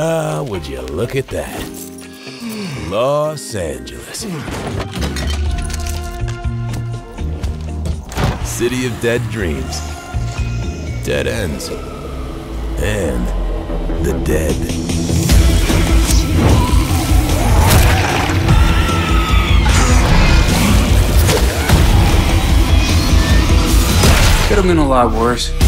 Ah, would you look at that? Los Angeles. City of dead dreams. Dead ends. And the dead. Could have been a lot worse.